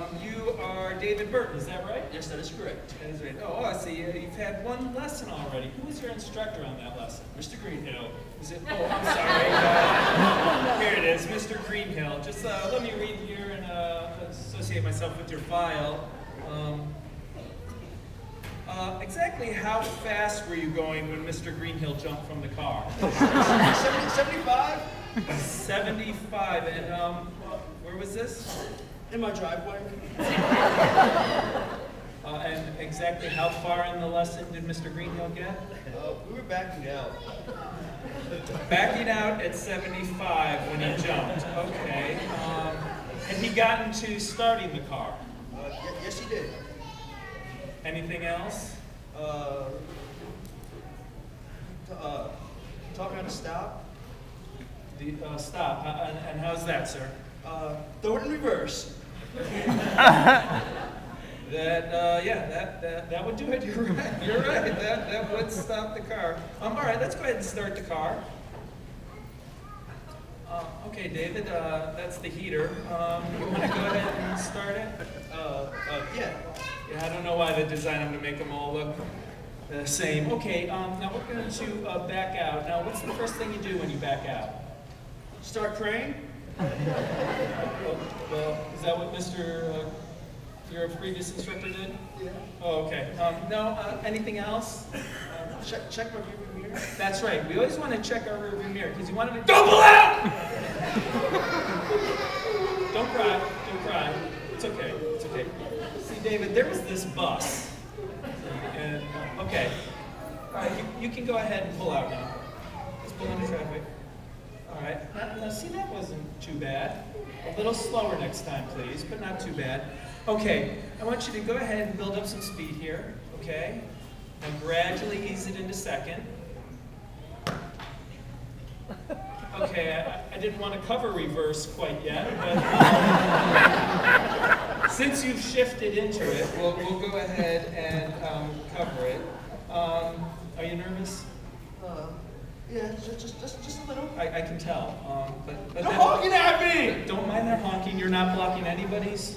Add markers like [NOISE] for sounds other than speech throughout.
Um, you are David Burton, is that right? Yes, that is correct. That is right. Oh, I see. Uh, You've had one lesson already. Who was your instructor on that lesson? Mr. Greenhill. Is it? Oh, I'm sorry. Uh, here it is, Mr. Greenhill. Just uh, let me read here and uh, associate myself with your file. Um, uh, exactly how fast were you going when Mr. Greenhill jumped from the car? [LAUGHS] 70, 75 75. And um, where was this? In my driveway. [LAUGHS] Uh, and exactly how far in the lesson did Mr. Greenhill get? Uh, we were backing out. Backing out at 75 when he jumped. Okay. Um, had he gotten to starting the car? Uh, y- yes, he did. Anything else? Uh, uh, taught me how to stop. The, uh, stop. Uh, and, and how's that, sir? Uh, throw it in reverse. [LAUGHS] That, uh, yeah, that, that, that would do it. [LAUGHS] You're right. You're right. That, that would stop the car. Um, all right, let's go ahead and start the car. Uh, okay, David, uh, that's the heater. Um, you want to go ahead and start it? Uh, uh, yeah. Yeah, I don't know why they designed them to make them all look the same. Okay, um, now we're going to uh, back out. Now, what's the first thing you do when you back out? Start crane. Well, is that what Mr. Uh, your previous instructor did? Yeah. Oh, okay. Um, no, uh, anything else? Check, check my rearview mirror. That's right. We always want to check our rearview mirror because you want to double out. [LAUGHS] don't cry. Don't cry. It's okay. It's okay. See, David, there was this bus, and uh, okay. All right, you, you can go ahead and pull out now. Just pull into traffic. All right. Now, see, that wasn't too bad. A little slower next time, please, but not too bad. Okay, I want you to go ahead and build up some speed here, okay? And gradually ease it into second. Okay, I, I didn't want to cover reverse quite yet, but um, [LAUGHS] since you've shifted into it, we'll, we'll go ahead and um, cover it. Um, are you nervous? Yeah, just, just, just, just a little. I, I can tell. Um, but, but They're that- honking at me! Don't mind their honking. You're not blocking anybody's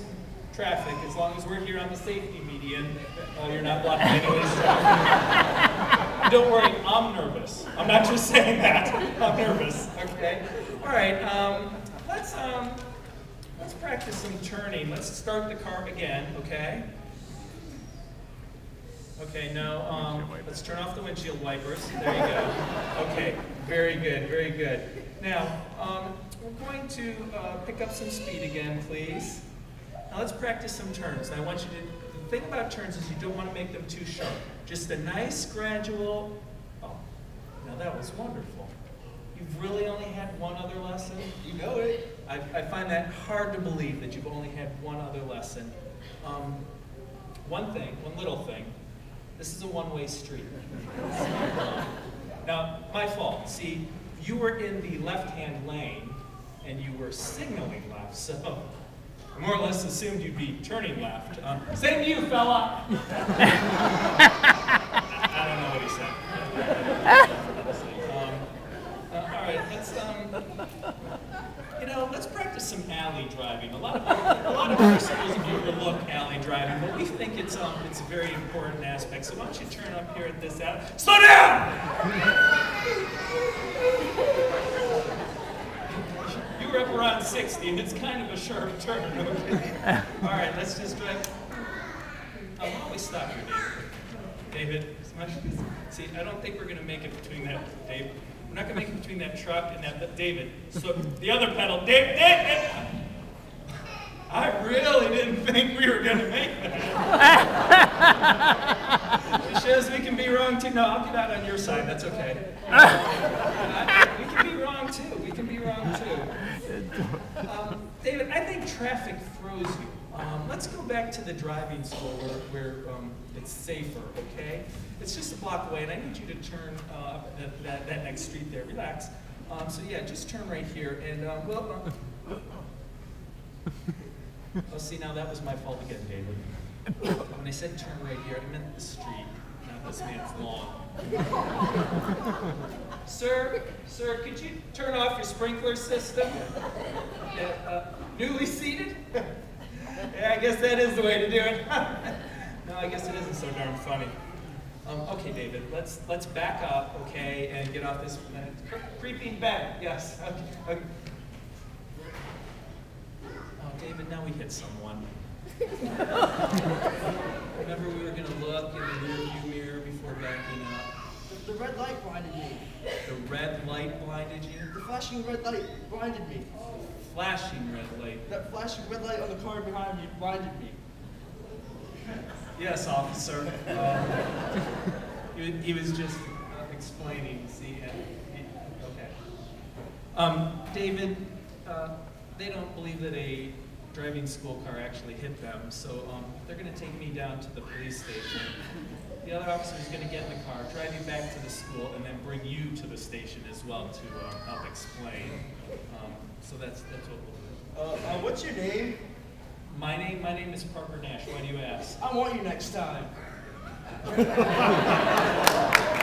traffic. As long as we're here on the safety median, uh, you're not blocking anybody's traffic. Don't worry, I'm nervous. I'm not just saying that. I'm nervous. Okay. All right. Um, let's um, let's practice some turning. Let's start the car again. Okay. Okay, now um, let's turn off the windshield wipers. There you go. Okay, very good, very good. Now, um, we're going to uh, pick up some speed again, please. Now let's practice some turns. I want you to, the thing about turns is you don't want to make them too sharp. Just a nice gradual, oh, now that was wonderful. You've really only had one other lesson? You know it. I, I find that hard to believe that you've only had one other lesson. Um, one thing, one little thing, this is a one-way street. now, my fault. See, you were in the left-hand lane, and you were signaling left, so I more or less assumed you'd be turning left. Um, same to you, fella! [LAUGHS] I don't know what he said. Um, uh, all right, let's, um, you know, let's practice some alley driving. A lot of, a lot of our schools overlook alley driving, but we think it's, um, it's a very important aspect. So why don't you turn up here at this alley? Slow down! You were up around 60, and it's kind of a sharp turn, okay? All right, let's just drive. Oh, why don't we stop here, David? David, see, I don't think we're gonna make it between that, David. We're not gonna make it between that truck and that, David. So the other pedal, Dave, Dave. I really didn't think we were gonna make that. [LAUGHS] It shows we can be wrong too. No, I'll get out on your side. That's okay. I- [LAUGHS] we can be wrong too. We can be wrong too. Um, David, I think traffic throws you. Um, let's go back to the driving school where, where um, it's safer, okay? It's just a block away, and I need you to turn uh, that, that, that next street there. Relax. Um, so yeah, just turn right here, and um, Uh, oh, see, now that was my fault again, David. When I said turn right here, I meant the street, not this man's lawn. Sir, sir, could you turn off your sprinkler system? Yeah, uh, newly seeded? yeah, I guess that is the way to do it. [LAUGHS] no, I guess it isn't so darn funny. Um, okay, David, let's let's back up, okay, and get off this uh, creeping bed. Yes. Okay. okay. David, now we hit someone. [LAUGHS] Remember we were going to look in the rearview mirror before backing up. The, the red light blinded me. The red light blinded you. The flashing red light blinded me. Flashing red light. That flashing red light on the car behind me blinded me. Yes, officer. Um, he, he was just uh, explaining. See, uh, he- okay. Um, David, uh, they don't believe that a driving school car actually hit them, so um, they're going to take me down to the police station. The other officer is going to get in the car, drive you back to the school, and then bring you to the station as well to uh, help explain. Um, so that's that's what we'll do. Uh, uh, what's your name? My name, my name is Parker Nash. Why do you ask? I want you next time. [LAUGHS]